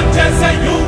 Jesus, you.